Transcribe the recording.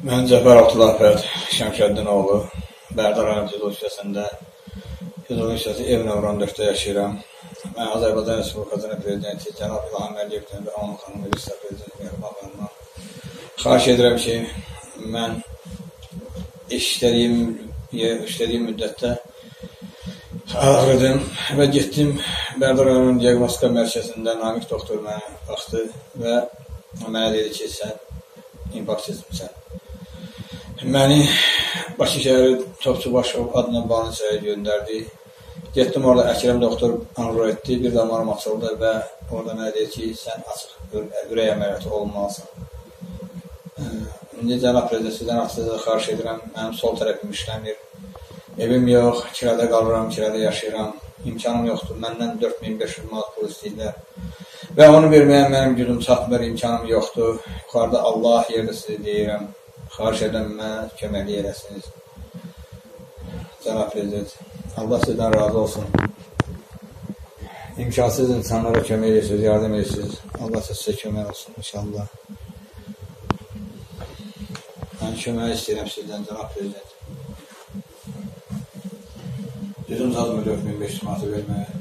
Mən Cəfər Abdülafət Şəmşəddin oğlu Bərdar rayon Füzuli hissəsində Füzuli hissəsi ev nömrə 14-də yaşayıram. Mən Azərbaycan Respublikasının prezidenti cənab İlham Əliyevdən və Aman xanım Rüstə prezidenti Mehribanlarına xahiş edirəm ki, mən işlədiyim, işlədiyim müddətdə ağrıdım və getdim Bərdar rayon diaqnostika mərkəzində Namik doktor mənə baxdı və mənə dedi ki, sən infarkt etmirsən. Məni Bakı şəhəri Topçubaşov adına Banısaya göndərdi. Getdim orada Əkrəm doktor anro etdi, bir damarım açıldı və orada mənə dedi ki, sən açıq ürək əməliyyatı olmalısan. İndi cənab prezident sizdən açıqca xahiş edirəm, mənim sol tərəfim işləmir. Evim yox, kirədə qalıram, kirədə yaşayıram. İmkanım yoxdur. Məndən 4500 manat pul istəyirlər. Və onu verməyə mənim gücüm çatmır, imkanım yoxdur. Yuxarıda Allah yerdə sizə deyirəm. Xahiş edirəm mənə köməklik eləsiniz. Cənab Prezident, Allah sizdən razı olsun. İmkansız insanlara kömək edirsiniz, yardım edirsiniz. Allah sizə kömək olsun inşallah. Mən kömək istəyirəm sizdən, Cənab Prezident. Düzüm çatmır 4500 manatı verməyə.